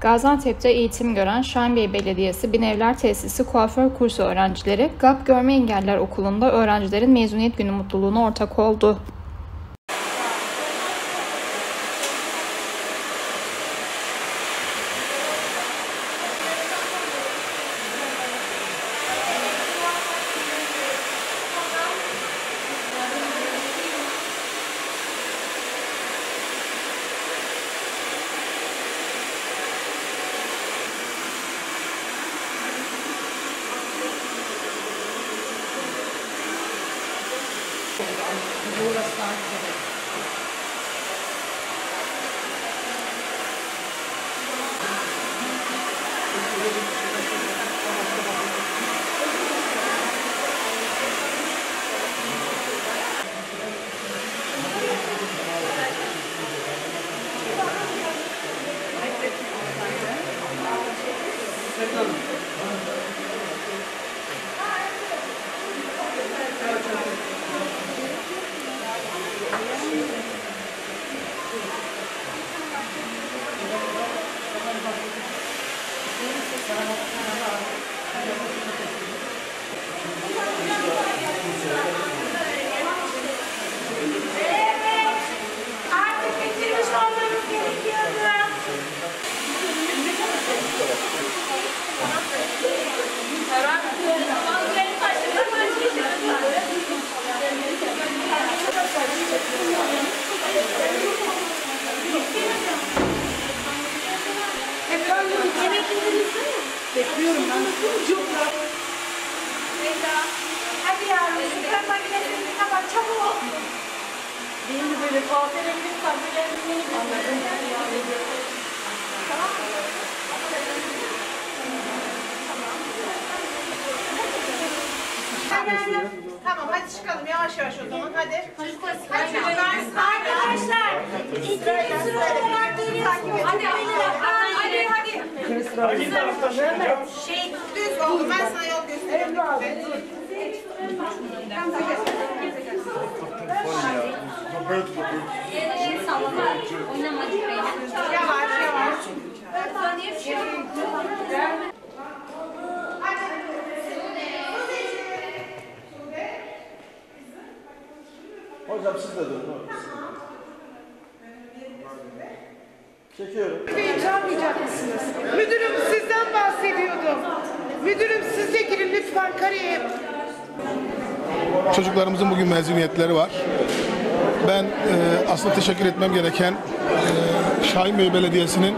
Gaziantep'te eğitim gören Şahinbey Belediyesi Binevler Tesisi kuaför kursu öğrencileri GAP Görme Engeller Okulu'nda öğrencilerin mezuniyet günü mutluluğuna ortak oldu. लोग start करें Çok rahat. Hadi yavrum, sen makinesini kapat çabuk. Değil mi böyle kuaföre gidip sabırlarını Tamam hadi çıkalım yavaş yavaş o zaman hadi. Hadi arkadaşlar, ikinci sıra olarak geliyorsunuz. Hadi hadi hadi. Şey oldu ben sana yol göstereyim. Yavaş yavaş. Hocam siz de durun. Çekiyorum. Beni çağırmayacak mısınız? Müdürüm sizden bahsediyordum. Müdürüm siz de girin kareye. Çocuklarımızın bugün mezuniyetleri var. Ben e, aslında teşekkür etmem gereken e, Şahin Bey Belediyesi'nin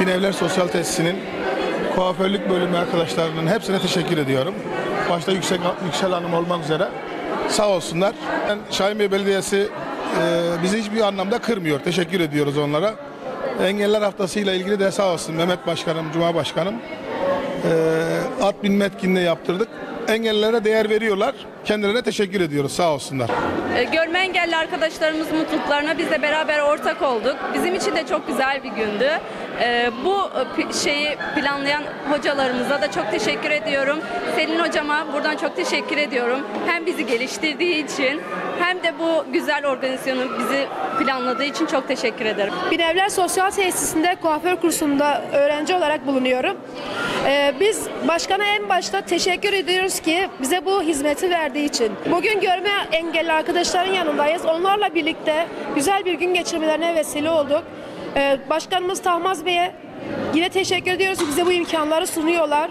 Binevler Sosyal Tesisi'nin kuaförlük bölümü arkadaşlarının hepsine teşekkür ediyorum. Başta Yüksek, Yüksel Hanım olmak üzere sağ olsunlar. Ben Şahin Bey Belediyesi e, bizi hiçbir anlamda kırmıyor. Teşekkür ediyoruz onlara. Engeller Haftası ile ilgili de sağ olsun Mehmet Başkanım, Cuma Başkanım e, at binme etkinliği yaptırdık. Engellilere değer veriyorlar. Kendilerine teşekkür ediyoruz. Sağ olsunlar. E, Görme engelli arkadaşlarımız mutluluklarına biz de beraber ortak olduk. Bizim için de çok güzel bir gündü. E, Bu e, pi- şeyi planlayan hocalarımıza da çok teşekkür ediyorum. Selin hocama buradan çok teşekkür ediyorum. Hem bizi geliştirdiği için hem de bu güzel organizasyonu bizi planladığı için çok teşekkür ederim. Binevler Sosyal Tesisi'nde kuaför kursunda öğrenci olarak bulunuyorum. Ee, biz başkana en başta teşekkür ediyoruz ki bize bu hizmeti verdiği için. Bugün görme engelli arkadaşların yanındayız. Onlarla birlikte güzel bir gün geçirmelerine vesile olduk. Ee, başkanımız Tahmaz Bey'e yine teşekkür ediyoruz bize bu imkanları sunuyorlar.